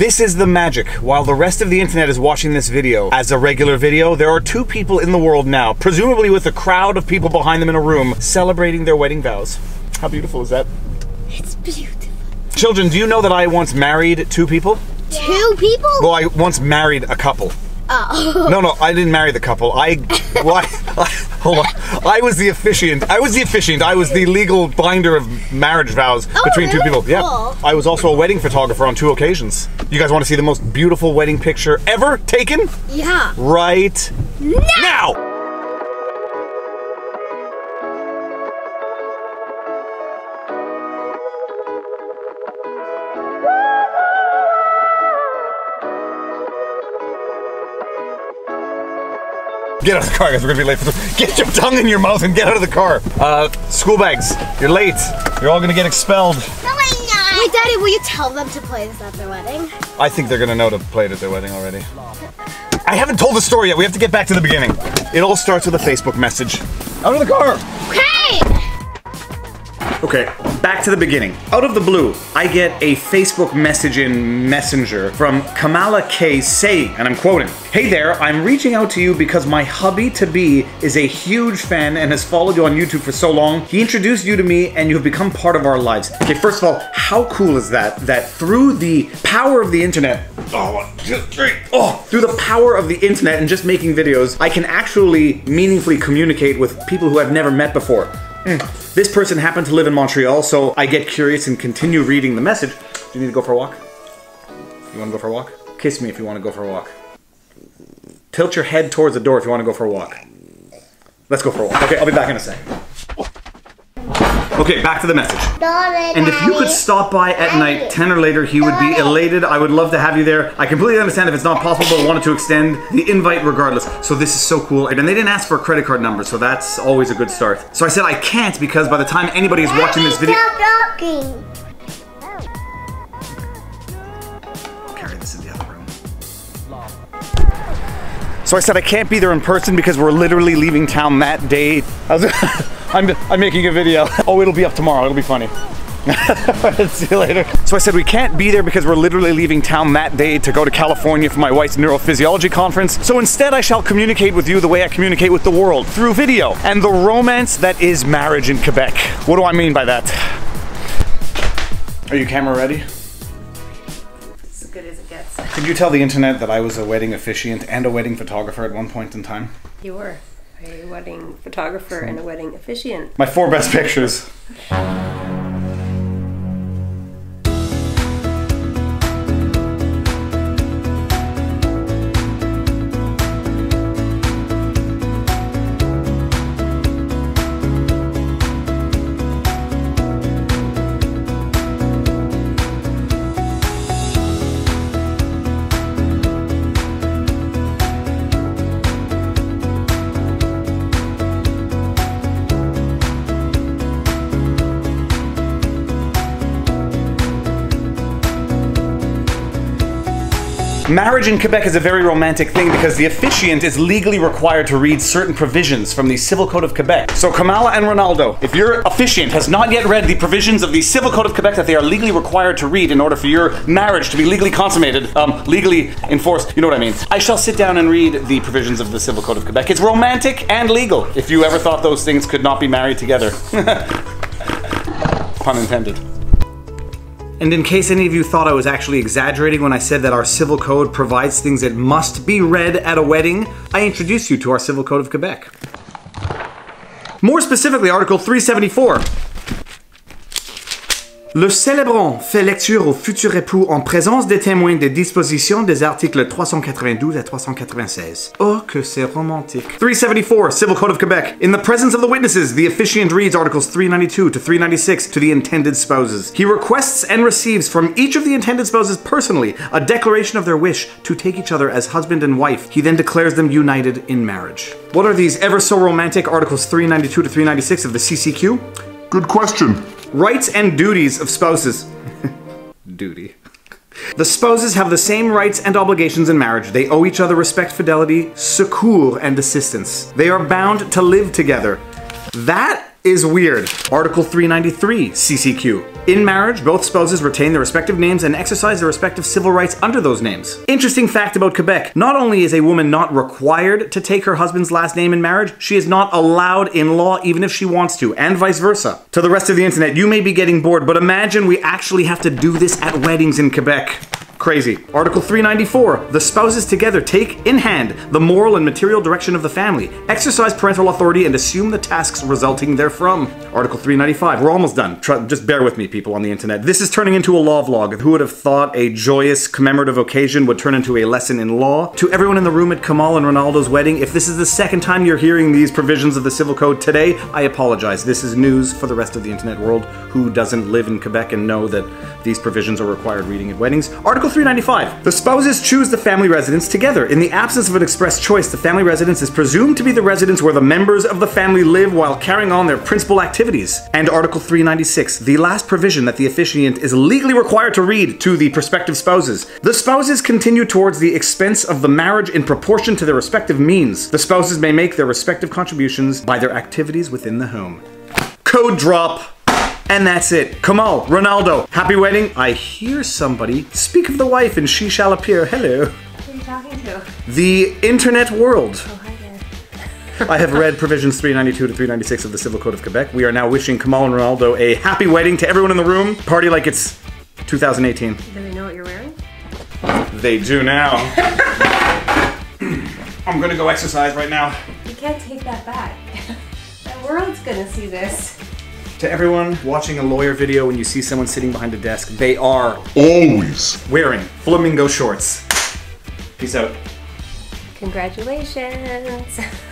This is the magic. While the rest of the internet is watching this video as a regular video, there are two people in the world now, presumably with a crowd of people behind them in a room, celebrating their wedding vows. How beautiful is that? It's beautiful. Children, do you know that I once married two people? Two people? Well, I once married a couple. Oh. No, no, I didn't marry the couple. I, well, I, I, hold on. I was the officiant. I was the officiant. I was the legal binder of marriage vows oh, between two Oh, really? people. Yeah. Cool. I was also a wedding photographer on two occasions. You guys want to see the most beautiful wedding picture ever taken? Yeah. Right now. Get out of the car, guys. We're gonna be late for the. Get your tongue in your mouth and get out of the car. Uh, school bags. You're late. You're all gonna get expelled. No, I'm not. Wait, Daddy, will you tell them to play this at their wedding? I think they're gonna know to play it at their wedding already. I haven't told the story yet. We have to get back to the beginning. It all starts with a Facebook message. Out of the car. Okay, back to the beginning. Out of the blue, I get a Facebook message in Messenger from Kamala K saying, and I'm quoting, Hey there, I'm reaching out to you because my hubby to be is a huge fan and has followed you on YouTube for so long. He introduced you to me and you have become part of our lives. Okay, first of all, how cool is that? That through the power of the internet, oh, two, three, oh, through the power of the internet and just making videos, I can actually meaningfully communicate with people who I've never met before. Mm. This person happened to live in Montreal, so I get curious and continue reading the message. Do you need to go for a walk? You want to go for a walk? Kiss me if you want to go for a walk. Tilt your head towards the door if you want to go for a walk. Let's go for a walk. Okay, I'll be back in a sec. Okay, back to the message. And if you could stop by at night, 10 or later, he would be elated. I would love to have you there. I completely understand if it's not possible, but wanted to extend the invite regardless. So this is so cool. And they didn't ask for a credit card number, so that's always a good start. So I said I can't because by the time anybody is watching this video... Stop talking. Carry this in the other room. So I said I can't be there in person because we're literally leaving town that day. I'm, I'm making a video. Oh, it'll be up tomorrow. It'll be funny. See you later. So I said we can't be there because we're literally leaving town that day to go to California for my wife's neurophysiology conference. So instead I shall communicate with you the way I communicate with the world, through video. And the romance that is marriage in Quebec. What do I mean by that? Are you camera ready? It's as good as it gets. Could you tell the internet that I was a wedding officiant and a wedding photographer at one point in time? You were a wedding photographer and a wedding officiant. My four best pictures. Marriage in Quebec is a very romantic thing because the officiant is legally required to read certain provisions from the Civil Code of Quebec. So Kamala and Ronaldo, if your officiant has not yet read the provisions of the Civil Code of Quebec that they are legally required to read in order for your marriage to be legally consummated, um, legally enforced, you know what I mean. I shall sit down and read the provisions of the Civil Code of Quebec. It's romantic and legal. If you ever thought those things could not be married together. Pun intended. And in case any of you thought I was actually exaggerating when I said that our civil code provides things that must be read at a wedding, I introduce you to our civil code of Quebec. More specifically, Article 374. Le célébrant fait lecture au futur époux en présence des témoins des dispositions des articles 392 à 396. Oh, que c'est romantique. 374, Civil Code of Quebec. In the presence of the witnesses, the officiant reads Articles 392 to 396 to the intended spouses. He requests and receives from each of the intended spouses personally a declaration of their wish to take each other as husband and wife. He then declares them united in marriage. What are these ever so romantic Articles 392 to 396 of the CCQ? Good question. Rights and duties of spouses. Duty. The spouses have the same rights and obligations in marriage. They owe each other respect, fidelity, secours, and assistance. They are bound to live together. That is weird. Article 393 CCQ. In marriage, both spouses retain their respective names and exercise their respective civil rights under those names. Interesting fact about Quebec not only is a woman not required to take her husband's last name in marriage, she is not allowed in law even if she wants to, and vice versa. To the rest of the internet, you may be getting bored, but imagine we actually have to do this at weddings in Quebec. Crazy. Article 394. The spouses together take in hand the moral and material direction of the family, exercise parental authority, and assume the tasks resulting therefrom. Article 395. We're almost done. Tr- just bear with me, people on the internet. This is turning into a law vlog. Who would have thought a joyous commemorative occasion would turn into a lesson in law? To everyone in the room at Kamal and Ronaldo's wedding, if this is the second time you're hearing these provisions of the Civil Code today, I apologize. This is news for the rest of the internet world who doesn't live in Quebec and know that these provisions are required reading at weddings. Article 395. The spouses choose the family residence together. In the absence of an express choice, the family residence is presumed to be the residence where the members of the family live while carrying on their principal activities. And Article 396. The last provision that the officiant is legally required to read to the prospective spouses. The spouses continue towards the expense of the marriage in proportion to their respective means. The spouses may make their respective contributions by their activities within the home. Code drop. And that's it. Kamal, Ronaldo, happy wedding. I hear somebody speak of the wife and she shall appear. Hello. Who are you talking to? The internet world. Oh, hi there. I have read provisions 392 to 396 of the Civil Code of Quebec. We are now wishing Kamal and Ronaldo a happy wedding to everyone in the room. Party like it's 2018. Do they know what you're wearing? They do now. I'm gonna go exercise right now. You can't take that back. the world's gonna see this. To everyone watching a lawyer video when you see someone sitting behind a desk, they are Always. wearing flamingo shorts. Peace out. Congratulations.